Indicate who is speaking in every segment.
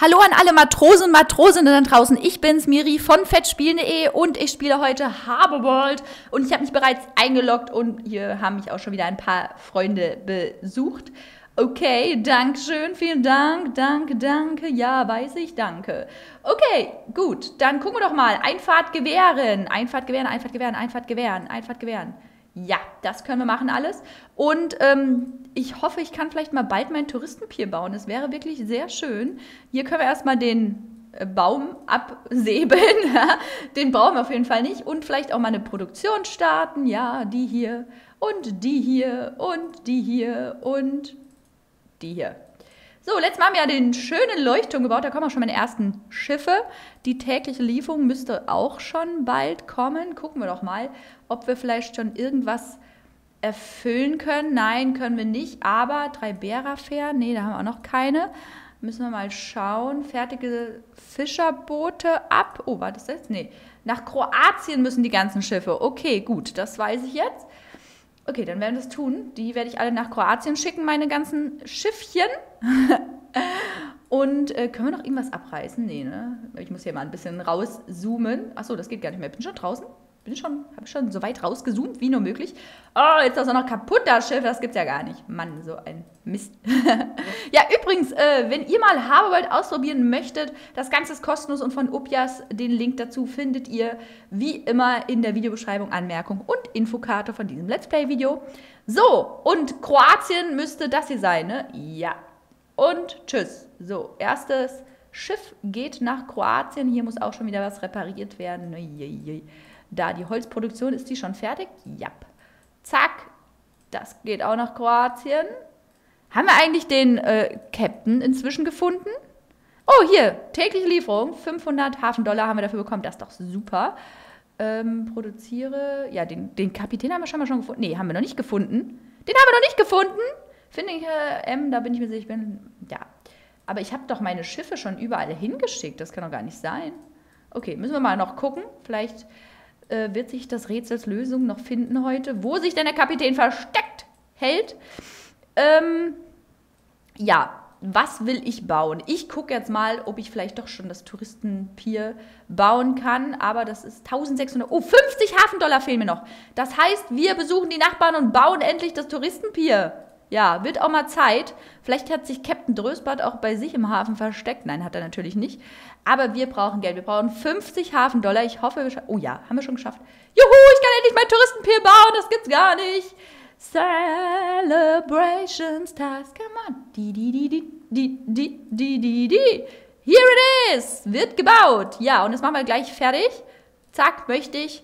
Speaker 1: Hallo an alle Matrosen und Matrosinnen da draußen. Ich bin's, Miri von fettspielen.de und ich spiele heute Harborworld und ich habe mich bereits eingeloggt und hier haben mich auch schon wieder ein paar Freunde besucht. Okay, danke schön, vielen Dank, danke, danke, ja, weiß ich, danke. Okay, gut, dann gucken wir doch mal. Einfahrt gewähren, Einfahrt gewähren, Einfahrt gewähren, Einfahrt gewähren, Einfahrt gewähren. Ja, das können wir machen alles. Und ähm, ich hoffe, ich kann vielleicht mal bald mein Touristenpier bauen. Das wäre wirklich sehr schön. Hier können wir erstmal den äh, Baum absäbeln. den brauchen wir auf jeden Fall nicht. Und vielleicht auch mal eine Produktion starten. Ja, die hier und die hier und die hier und die hier. So, letztes Mal haben wir ja den schönen Leuchtturm gebaut. Da kommen auch schon meine ersten Schiffe. Die tägliche Lieferung müsste auch schon bald kommen. Gucken wir doch mal, ob wir vielleicht schon irgendwas erfüllen können. Nein, können wir nicht. Aber drei Bärafair, nee, da haben wir auch noch keine. Müssen wir mal schauen. Fertige Fischerboote ab. Oh, war das jetzt? Nee. Nach Kroatien müssen die ganzen Schiffe. Okay, gut, das weiß ich jetzt. Okay, dann werden wir das tun. Die werde ich alle nach Kroatien schicken, meine ganzen Schiffchen. Und äh, können wir noch irgendwas abreißen? Nee, ne? Ich muss hier mal ein bisschen rauszoomen. Achso, das geht gar nicht mehr. Bin schon draußen? Bin schon, habe schon so weit rausgezoomt wie nur möglich. Oh, jetzt ist auch noch kaputt, das Schiff. Das gibt's ja gar nicht. Mann, so ein Mist. ja, übrigens, äh, wenn ihr mal Haberworld ausprobieren möchtet, das Ganze ist kostenlos und von Upias, den Link dazu findet ihr wie immer in der Videobeschreibung, Anmerkung und Infokarte von diesem Let's Play-Video. So, und Kroatien müsste das hier sein, ne? Ja. Und tschüss. So, erstes Schiff geht nach Kroatien. Hier muss auch schon wieder was repariert werden. Da die Holzproduktion, ist die schon fertig? Ja. Zack, das geht auch nach Kroatien. Haben wir eigentlich den äh, Captain inzwischen gefunden? Oh, hier, tägliche Lieferung, 500 Hafendollar haben wir dafür bekommen, das ist doch super. Ähm, produziere, ja, den, den Kapitän haben wir schon mal schon gefunden. Nee, haben wir noch nicht gefunden. Den haben wir noch nicht gefunden. Finde ich, äh, M, da bin ich mir sicher, ich bin, ja. Aber ich habe doch meine Schiffe schon überall hingeschickt, das kann doch gar nicht sein. Okay, müssen wir mal noch gucken. Vielleicht äh, wird sich das Rätsels Lösung noch finden heute, wo sich denn der Kapitän versteckt hält. Ähm, ja, was will ich bauen? Ich gucke jetzt mal, ob ich vielleicht doch schon das Touristenpier bauen kann, aber das ist 1600, oh, 50 Hafendollar fehlen mir noch. Das heißt, wir besuchen die Nachbarn und bauen endlich das Touristenpier. Ja, wird auch mal Zeit. Vielleicht hat sich Captain Drösbart auch bei sich im Hafen versteckt. Nein, hat er natürlich nicht. Aber wir brauchen Geld. Wir brauchen 50 Hafendollar. Ich hoffe, wir Oh ja, haben wir schon geschafft. Juhu, ich kann endlich mein Touristenpier bauen. Das gibt's gar nicht. Celebrations Task. Come on. Di, di, di, di, di, di, di, di, di. Here it is. Wird gebaut. Ja, und das machen wir gleich fertig. Zack, möchte ich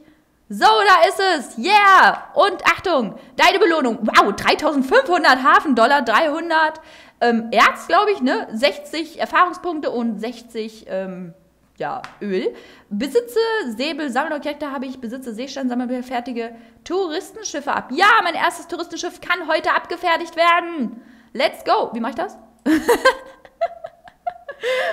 Speaker 1: so, da ist es. Yeah. Und Achtung, deine Belohnung. Wow, 3500 Hafendollar, 300 ähm, Erz, glaube ich, ne? 60 Erfahrungspunkte und 60 ähm, ja, Öl. Besitze Säbel, Sammelobjekte habe ich, besitze Seestand, sammle fertige Touristenschiffe ab. Ja, mein erstes Touristenschiff kann heute abgefertigt werden. Let's go. Wie mache ich das?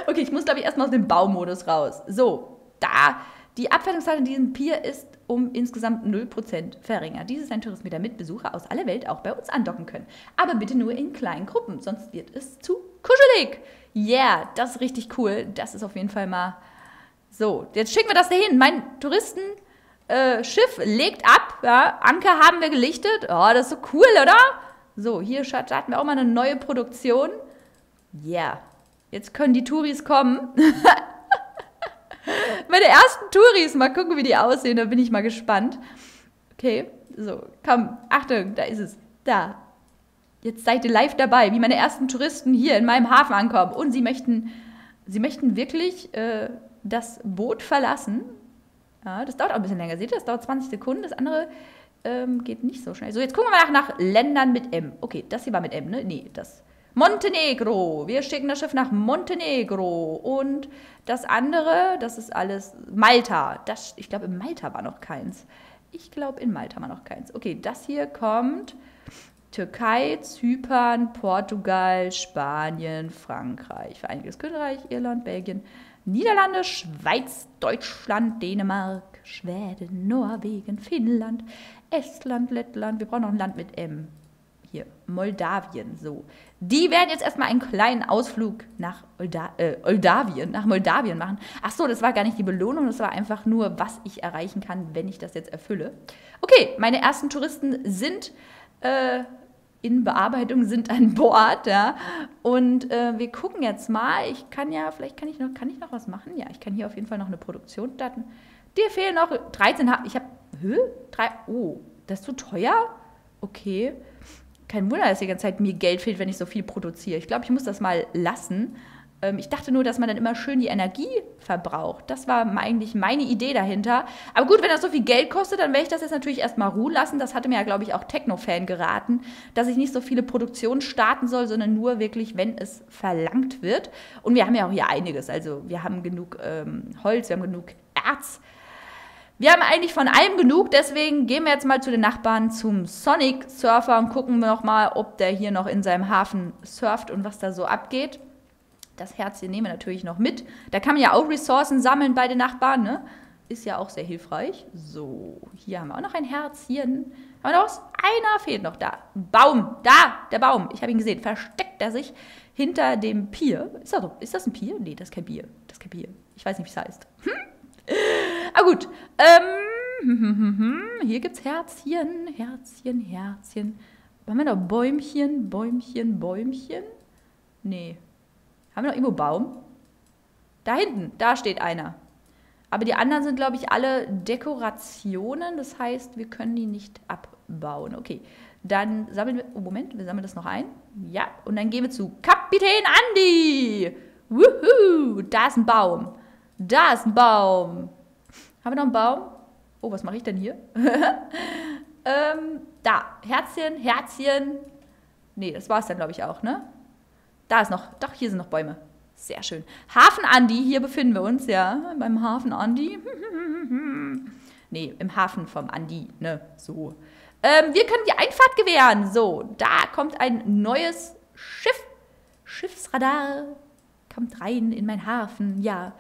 Speaker 1: okay, ich muss, glaube ich, erstmal aus dem Baumodus raus. So, da. Die Abfertigungszeit in diesem Pier ist um insgesamt 0% verringert. Dies ist ein Tourismus, damit Besucher aus aller Welt auch bei uns andocken können. Aber bitte nur in kleinen Gruppen, sonst wird es zu kuschelig. Yeah, das ist richtig cool. Das ist auf jeden Fall mal so. Jetzt schicken wir das dahin. Mein Touristenschiff äh, legt ab. Ja. Anker haben wir gelichtet. Oh, das ist so cool, oder? So, hier starten wir auch mal eine neue Produktion. Yeah. Jetzt können die Touris kommen. Meine ersten Touris, mal gucken, wie die aussehen, da bin ich mal gespannt. Okay, so, komm, Achtung, da ist es. Da. Jetzt seid ihr live dabei, wie meine ersten Touristen hier in meinem Hafen ankommen. Und sie möchten, sie möchten wirklich äh, das Boot verlassen. Ja, das dauert auch ein bisschen länger. Seht ihr, das dauert 20 Sekunden. Das andere ähm, geht nicht so schnell. So, jetzt gucken wir mal nach, nach Ländern mit M. Okay, das hier war mit M, ne? Nee, das Montenegro. Wir schicken das Schiff nach Montenegro. Und das andere, das ist alles Malta. Das, ich glaube, in Malta war noch keins. Ich glaube, in Malta war noch keins. Okay, das hier kommt Türkei, Zypern, Portugal, Spanien, Frankreich, Vereinigtes Königreich, Irland, Belgien, Niederlande, Schweiz, Deutschland, Dänemark, Schweden, Norwegen, Finnland, Estland, Lettland. Wir brauchen noch ein Land mit M. hier, Moldawien, so. Die werden jetzt erstmal einen kleinen Ausflug nach Olda äh, Moldawien, nach Moldawien machen. Ach so, das war gar nicht die Belohnung, das war einfach nur, was ich erreichen kann, wenn ich das jetzt erfülle. Okay, meine ersten Touristen sind äh, in Bearbeitung, sind an Bord, ja. Und äh, wir gucken jetzt mal. Ich kann ja, vielleicht kann ich noch, kann ich noch was machen? Ja, ich kann hier auf jeden Fall noch eine Produktion starten. Dir fehlen noch 13. Ich habe, hä? Drei, oh, das ist zu teuer? Okay. Kein Wunder, dass die ganze Zeit mir Geld fehlt, wenn ich so viel produziere. Ich glaube, ich muss das mal lassen. Ähm, ich dachte nur, dass man dann immer schön die Energie verbraucht. Das war eigentlich meine Idee dahinter. Aber gut, wenn das so viel Geld kostet, dann werde ich das jetzt natürlich erstmal ruhen lassen. Das hatte mir ja, glaube ich, auch Techno-Fan geraten, dass ich nicht so viele Produktionen starten soll, sondern nur wirklich, wenn es verlangt wird. Und wir haben ja auch hier einiges. Also wir haben genug ähm, Holz, wir haben genug Erz. Wir haben eigentlich von allem genug, deswegen gehen wir jetzt mal zu den Nachbarn zum Sonic Surfer und gucken wir noch mal, ob der hier noch in seinem Hafen surft und was da so abgeht. Das Herzchen nehmen wir natürlich noch mit. Da kann man ja auch Ressourcen sammeln bei den Nachbarn, ne? Ist ja auch sehr hilfreich. So, hier haben wir auch noch ein Herzchen. Haben wir noch was? Einer fehlt noch da. Baum, da, der Baum. Ich habe ihn gesehen. Versteckt er sich hinter dem Pier. Ist das, ist das ein Pier? Nee, das ist kein Bier. Das ist kein Bier. Ich weiß nicht, wie es heißt. Hm? Ah gut. Ähm, hier gibt es Herzchen, Herzchen, Herzchen. Haben wir noch Bäumchen, Bäumchen, Bäumchen? Nee. Haben wir noch irgendwo Baum? Da hinten, da steht einer. Aber die anderen sind, glaube ich, alle Dekorationen. Das heißt, wir können die nicht abbauen. Okay, dann sammeln wir. Oh, Moment, wir sammeln das noch ein. Ja, und dann gehen wir zu Kapitän Andi. Wuhu, da ist ein Baum. Da ist ein Baum. Haben wir noch einen Baum? Oh, was mache ich denn hier? ähm, da, Herzchen, Herzchen. Nee, das war es dann, glaube ich, auch, ne? Da ist noch, doch, hier sind noch Bäume. Sehr schön. Hafen Andi, hier befinden wir uns, ja, beim Hafen Andi. nee, im Hafen vom Andi, ne, so. Ähm, wir können die Einfahrt gewähren. So, da kommt ein neues Schiff. Schiffsradar kommt rein in meinen Hafen, ja.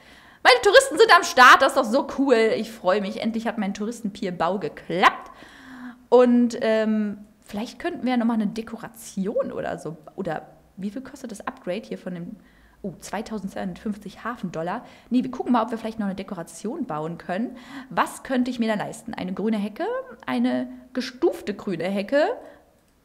Speaker 1: Meine Touristen sind am Start, das ist doch so cool. Ich freue mich. Endlich hat mein Touristenpierbau geklappt. Und ähm, vielleicht könnten wir ja nochmal eine Dekoration oder so. Oder wie viel kostet das Upgrade hier von dem. Oh, 2250 Hafendollar. Nee, wir gucken mal, ob wir vielleicht noch eine Dekoration bauen können. Was könnte ich mir da leisten? Eine grüne Hecke, eine gestufte grüne Hecke,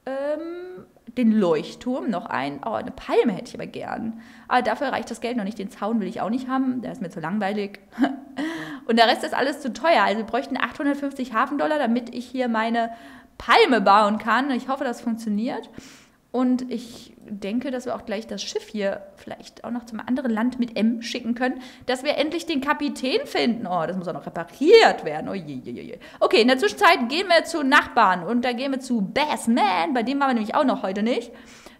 Speaker 1: ähm, den Leuchtturm, noch ein. Oh, eine Palme hätte ich aber gern. Aber dafür reicht das Geld noch nicht. Den Zaun will ich auch nicht haben. Der ist mir zu langweilig. Und der Rest ist alles zu teuer. Also wir bräuchten 850 Hafendollar, damit ich hier meine Palme bauen kann. Ich hoffe, das funktioniert. Und ich denke, dass wir auch gleich das Schiff hier vielleicht auch noch zum anderen Land mit M schicken können, dass wir endlich den Kapitän finden. Oh, das muss auch noch repariert werden. Oh je, je, je. Okay, in der Zwischenzeit gehen wir zu Nachbarn und da gehen wir zu Bassman. Bei dem waren wir nämlich auch noch heute nicht.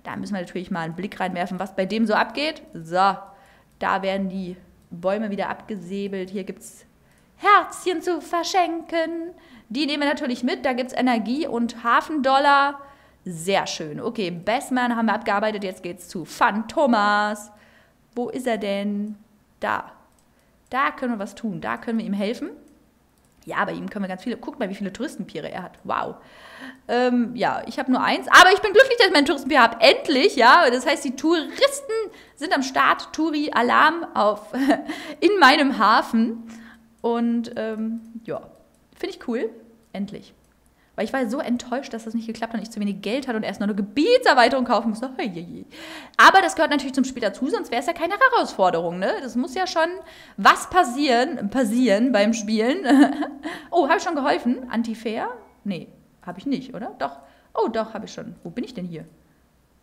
Speaker 1: Da müssen wir natürlich mal einen Blick reinwerfen, was bei dem so abgeht. So, da werden die Bäume wieder abgesäbelt. Hier gibt es Herzchen zu verschenken. Die nehmen wir natürlich mit. Da gibt es Energie und Hafendollar. Sehr schön. Okay, Bassman haben wir abgearbeitet. Jetzt geht's zu Fun Thomas. Wo ist er denn? Da. Da können wir was tun. Da können wir ihm helfen. Ja, bei ihm können wir ganz viele. Guckt mal, wie viele Touristenpiere er hat. Wow. Ähm, ja, ich habe nur eins. Aber ich bin glücklich, dass ich mein Touristenpier habe. Endlich, ja. Das heißt, die Touristen sind am Start. Touri Alarm in meinem Hafen. Und ähm, ja, finde ich cool. Endlich. Weil ich war so enttäuscht, dass das nicht geklappt hat und ich zu wenig Geld hatte und erst noch eine Gebietserweiterung kaufen musste. Aber das gehört natürlich zum Spiel dazu, sonst wäre es ja keine Herausforderung. Ne? Das muss ja schon was passieren, passieren beim Spielen. oh, habe ich schon geholfen? Antifair? Nee, habe ich nicht, oder? Doch. Oh, doch, habe ich schon. Wo bin ich denn hier?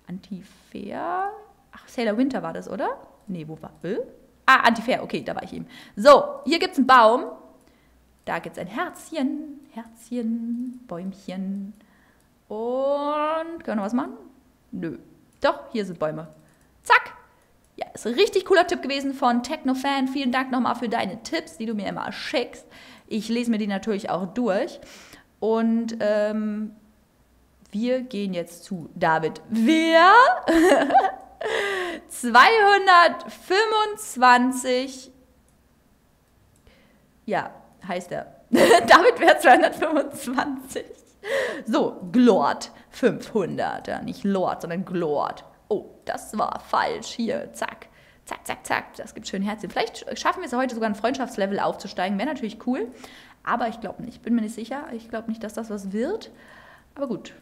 Speaker 1: Antifair? Ach, Sailor Winter war das, oder? Nee, wo war? Äh? Ah, Antifair, okay, da war ich eben. So, hier gibt es einen Baum. Da gibt es ein Herzchen, Herzchen, Bäumchen. Und können wir was machen? Nö. Doch, hier sind Bäume. Zack. Ja, ist ein richtig cooler Tipp gewesen von Technofan. Vielen Dank nochmal für deine Tipps, die du mir immer schickst. Ich lese mir die natürlich auch durch. Und ähm, wir gehen jetzt zu David. Wer? 225. Ja, heißt er. David wäre 225. So, Glort. 500. Ja, nicht Lord, sondern Glord. Oh, das war falsch. Hier, zack. Zack, zack, zack. Das gibt schön Herzchen. Vielleicht schaffen wir es heute sogar ein Freundschaftslevel aufzusteigen. Wäre natürlich cool. Aber ich glaube nicht. Bin mir nicht sicher. Ich glaube nicht, dass das was wird. Aber gut.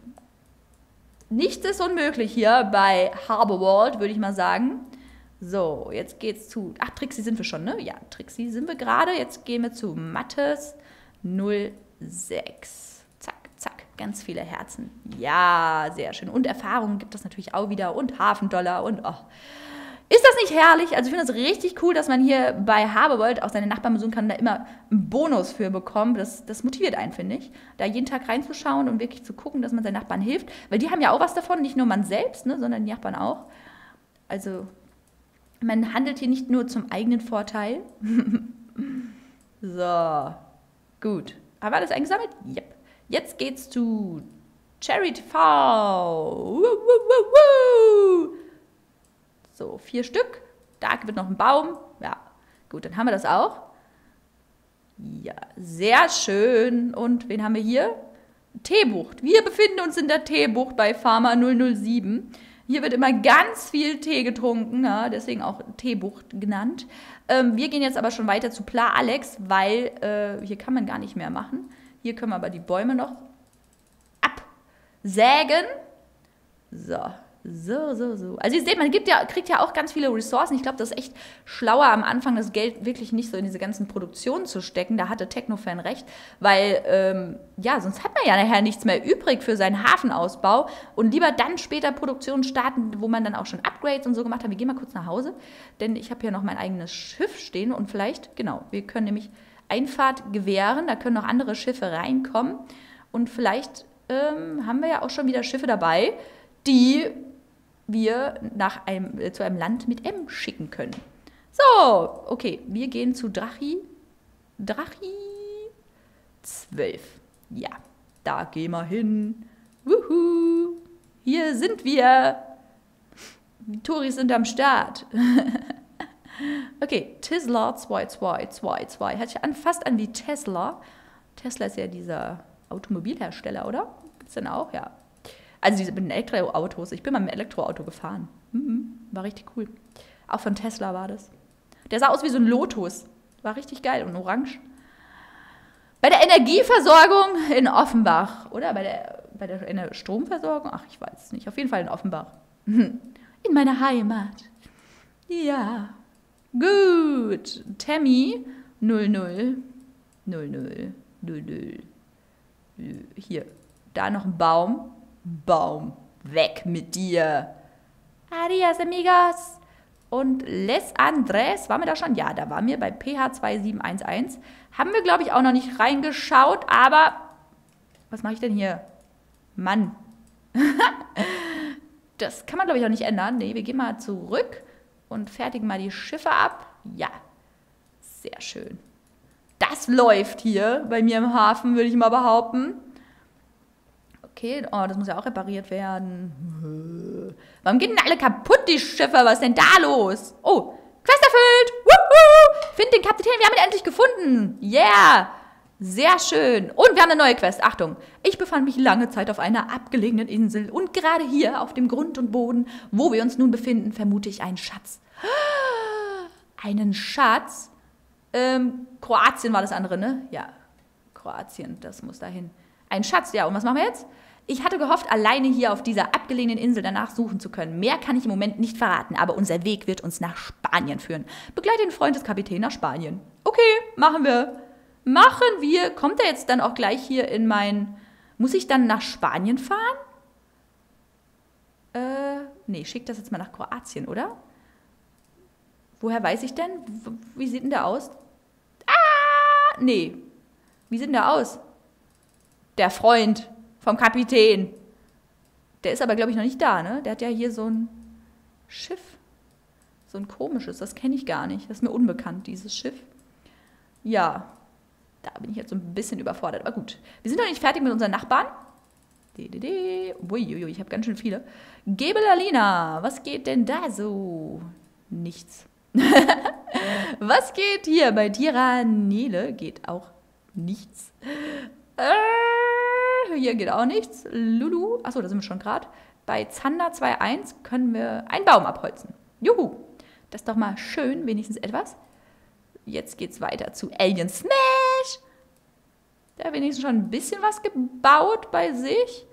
Speaker 1: Nichts ist unmöglich hier bei Harbor World, würde ich mal sagen. So, jetzt geht's zu. Ach, Trixie sind wir schon, ne? Ja, Trixie sind wir gerade. Jetzt gehen wir zu Mattes 06. Zack, zack. Ganz viele Herzen. Ja, sehr schön. Und Erfahrungen gibt es natürlich auch wieder. Und Hafendollar und oh. Ist das nicht herrlich? Also ich finde es richtig cool, dass man hier bei Haberwold auch seine Nachbarn besuchen kann da immer einen Bonus für bekommt. Das, das motiviert einen, finde ich. Da jeden Tag reinzuschauen und wirklich zu gucken, dass man seinen Nachbarn hilft. Weil die haben ja auch was davon, nicht nur man selbst, ne, sondern die Nachbarn auch. Also man handelt hier nicht nur zum eigenen Vorteil. so, gut. Haben wir alles eingesammelt? Yep. Jetzt geht's zu Cherry TV. So, vier Stück. Da wird noch ein Baum. Ja, gut, dann haben wir das auch. Ja, sehr schön. Und wen haben wir hier? Teebucht. Wir befinden uns in der Teebucht bei Pharma 007. Hier wird immer ganz viel Tee getrunken, ja, deswegen auch Teebucht genannt. Ähm, wir gehen jetzt aber schon weiter zu Pla Alex, weil äh, hier kann man gar nicht mehr machen. Hier können wir aber die Bäume noch absägen. So, so, so, so. Also ihr seht, man gibt ja, kriegt ja auch ganz viele Ressourcen. Ich glaube, das ist echt schlauer am Anfang, das Geld wirklich nicht so in diese ganzen Produktionen zu stecken. Da hatte Technofan recht, weil ähm, ja, sonst hat man ja nachher nichts mehr übrig für seinen Hafenausbau und lieber dann später Produktionen starten, wo man dann auch schon Upgrades und so gemacht hat. Wir gehen mal kurz nach Hause, denn ich habe hier noch mein eigenes Schiff stehen und vielleicht, genau, wir können nämlich Einfahrt gewähren, da können noch andere Schiffe reinkommen und vielleicht ähm, haben wir ja auch schon wieder Schiffe dabei, die wir nach einem, äh, zu einem Land mit M schicken können. So, okay, wir gehen zu Drachi. Drachi 12. Ja, da gehen wir hin. Wuhu, hier sind wir. Die Touris sind am Start. okay, Tesla 2222. Hört sich an, fast an wie Tesla. Tesla ist ja dieser Automobilhersteller, oder? Gibt es denn auch? Ja, also diese mit den Elektroautos. Ich bin mal mit dem Elektroauto gefahren. Mhm, war richtig cool. Auch von Tesla war das. Der sah aus wie so ein Lotus. War richtig geil und orange. Bei der Energieversorgung in Offenbach. Oder bei der, bei der Stromversorgung? Ach, ich weiß es nicht. Auf jeden Fall in Offenbach. In meiner Heimat. Ja. Gut. Tammy 00 00 00. Hier. Da noch ein Baum. Baum, weg mit dir. Adios, amigos. Und Les Andres, waren wir da schon? Ja, da waren wir bei PH2711. Haben wir, glaube ich, auch noch nicht reingeschaut, aber was mache ich denn hier? Mann. das kann man, glaube ich, auch nicht ändern. Nee, wir gehen mal zurück und fertigen mal die Schiffe ab. Ja, sehr schön. Das läuft hier bei mir im Hafen, würde ich mal behaupten. Okay, oh, das muss ja auch repariert werden. Warum gehen denn alle kaputt, die Schiffe? Was ist denn da los? Oh, Quest erfüllt! Find den Kapitän, wir haben ihn endlich gefunden! Yeah! Sehr schön. Und wir haben eine neue Quest. Achtung, ich befand mich lange Zeit auf einer abgelegenen Insel und gerade hier auf dem Grund und Boden, wo wir uns nun befinden, vermute ich einen Schatz. Einen Schatz? Ähm, Kroatien war das andere, ne? Ja, Kroatien, das muss dahin. Ein Schatz, ja. Und was machen wir jetzt? Ich hatte gehofft, alleine hier auf dieser abgelegenen Insel danach suchen zu können. Mehr kann ich im Moment nicht verraten, aber unser Weg wird uns nach Spanien führen. Begleite den Freund des Kapitäns nach Spanien. Okay, machen wir. Machen wir. Kommt er jetzt dann auch gleich hier in mein... Muss ich dann nach Spanien fahren? Äh, nee, schick das jetzt mal nach Kroatien, oder? Woher weiß ich denn? Wie sieht denn der aus? Ah, nee. Wie sieht denn der aus? Der Freund vom Kapitän. Der ist aber, glaube ich, noch nicht da, ne? Der hat ja hier so ein Schiff. So ein komisches, das kenne ich gar nicht. Das ist mir unbekannt, dieses Schiff. Ja, da bin ich jetzt so ein bisschen überfordert. Aber gut, wir sind noch nicht fertig mit unseren Nachbarn. Uiuiui, ich habe ganz schön viele. Gebelalina, was geht denn da so? Nichts. was geht hier bei Tiranele? Geht auch nichts. Äh, hier geht auch nichts. Lulu, achso, da sind wir schon gerade. Bei Zander 2.1 können wir einen Baum abholzen. Juhu, das ist doch mal schön, wenigstens etwas. Jetzt geht's weiter zu Alien Smash. Der hat wenigstens schon ein bisschen was gebaut bei sich.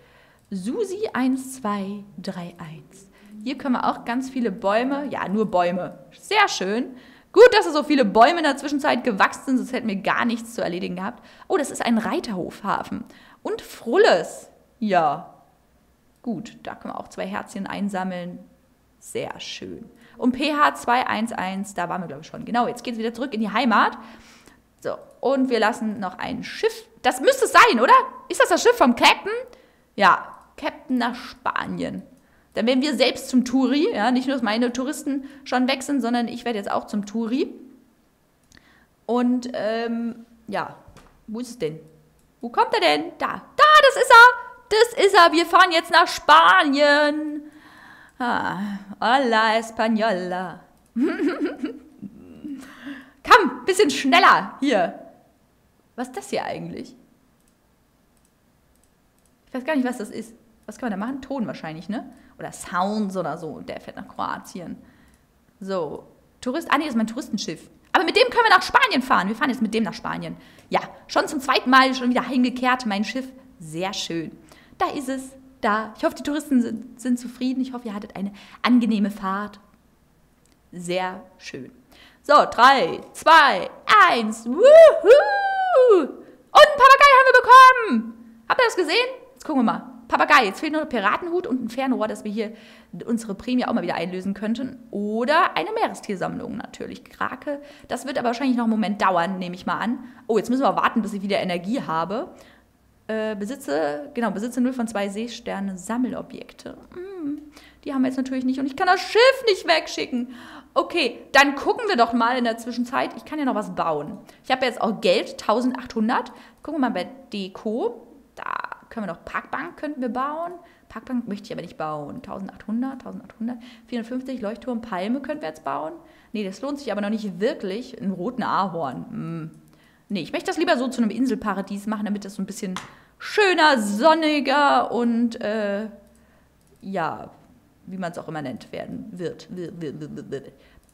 Speaker 1: Susi 1231. Hier können wir auch ganz viele Bäume, ja, nur Bäume. Sehr schön. Gut, dass so viele Bäume in der Zwischenzeit gewachsen sind, sonst hätten wir gar nichts zu erledigen gehabt. Oh, das ist ein Reiterhofhafen. Und Frulles. Ja. Gut, da können wir auch zwei Herzchen einsammeln. Sehr schön. Und PH 211, da waren wir, glaube ich, schon. Genau, jetzt geht es wieder zurück in die Heimat. So, und wir lassen noch ein Schiff. Das müsste es sein, oder? Ist das das Schiff vom Captain? Ja, Captain nach Spanien. Dann werden wir selbst zum Touri. Ja, nicht nur, dass meine Touristen schon sind, sondern ich werde jetzt auch zum Touri. Und ähm, ja, wo ist es denn? Wo kommt er denn? Da, da, das ist er. Das ist er. Wir fahren jetzt nach Spanien. Ah, hola Española. Komm, bisschen schneller. Hier. Was ist das hier eigentlich? Ich weiß gar nicht, was das ist. Was kann man da machen? Ton wahrscheinlich, ne? Oder Sounds oder so. Der fährt nach Kroatien. So. Tourist. Ah, nee, das ist mein Touristenschiff. Aber mit dem können wir nach Spanien fahren. Wir fahren jetzt mit dem nach Spanien. Ja, schon zum zweiten Mal schon wieder heimgekehrt. Mein Schiff. Sehr schön. Da ist es. Da. Ich hoffe, die Touristen sind, sind zufrieden. Ich hoffe, ihr hattet eine angenehme Fahrt. Sehr schön. So, drei, zwei, eins. Wuhu! Und einen Papagei haben wir bekommen. Habt ihr das gesehen? Jetzt gucken wir mal. Papagei. Jetzt fehlt nur ein Piratenhut und ein Fernrohr, dass wir hier unsere Prämie auch mal wieder einlösen könnten. Oder eine Meerestiersammlung natürlich. Krake. Das wird aber wahrscheinlich noch einen Moment dauern, nehme ich mal an. Oh, jetzt müssen wir warten, bis ich wieder Energie habe. Äh, besitze, genau, besitze 0 von 2 Seesterne Sammelobjekte. Hm, die haben wir jetzt natürlich nicht und ich kann das Schiff nicht wegschicken. Okay, dann gucken wir doch mal in der Zwischenzeit. Ich kann ja noch was bauen. Ich habe jetzt auch Geld, 1800. Gucken wir mal bei Deko. Können wir noch Parkbank könnten wir bauen. Parkbank möchte ich aber nicht bauen. 1800, 1800, 450 Leuchtturm, Palme könnten wir jetzt bauen. Nee, das lohnt sich aber noch nicht wirklich. Einen roten Ahorn. Hm. Nee, ich möchte das lieber so zu einem Inselparadies machen, damit das so ein bisschen schöner, sonniger und äh, ja, wie man es auch immer nennt, werden wird.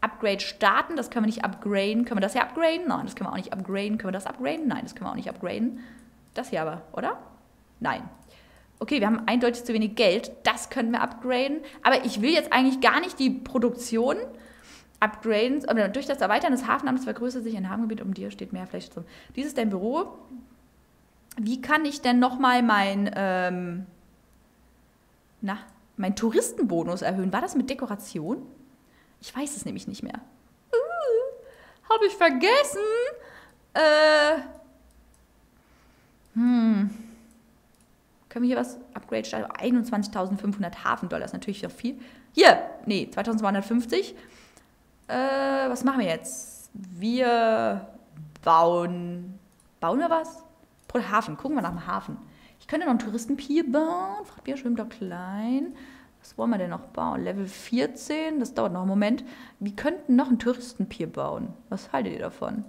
Speaker 1: Upgrade starten, das können wir nicht upgraden. Können wir das hier upgraden? Nein, das können wir auch nicht upgraden. Können wir das upgraden? Nein, das können wir auch nicht upgraden. Das hier aber, oder? Nein. Okay, wir haben eindeutig zu wenig Geld. Das können wir upgraden. Aber ich will jetzt eigentlich gar nicht die Produktion upgraden. Oder durch das Erweitern des Hafenamtes vergrößert sich ein Hafengebiet. Um dir steht mehr Fläche zum. Dies ist dein Büro. Wie kann ich denn nochmal mein, ähm, na, mein Touristenbonus erhöhen? War das mit Dekoration? Ich weiß es nämlich nicht mehr. Uh, Habe ich vergessen. Äh, hm. Können wir hier was? Upgrade starten? 21.500 Hafendollar ist natürlich noch viel. Hier, nee, 2250. Äh, was machen wir jetzt? Wir bauen. Bauen wir was? Pro Hafen. Gucken wir nach dem Hafen. Ich könnte noch einen Touristenpier bauen. Fragt Bier schön klein. Was wollen wir denn noch bauen? Level 14, das dauert noch einen Moment. Wir könnten noch einen Touristenpier bauen. Was haltet ihr davon?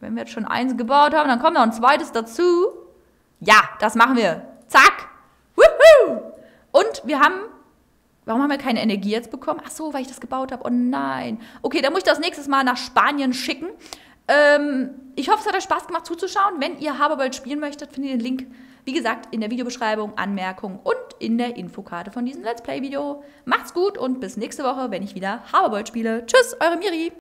Speaker 1: Wenn wir jetzt schon eins gebaut haben, dann kommt noch ein zweites dazu. Ja, das machen wir. Zack. Wuhu. Und wir haben. Warum haben wir keine Energie jetzt bekommen? Ach so, weil ich das gebaut habe. Oh nein. Okay, dann muss ich das nächstes Mal nach Spanien schicken. Ähm, ich hoffe, es hat euch Spaß gemacht zuzuschauen. Wenn ihr Haberbold spielen möchtet, findet ihr den Link, wie gesagt, in der Videobeschreibung, Anmerkung und in der Infokarte von diesem Let's Play-Video. Macht's gut und bis nächste Woche, wenn ich wieder Haberbold spiele. Tschüss, eure Miri.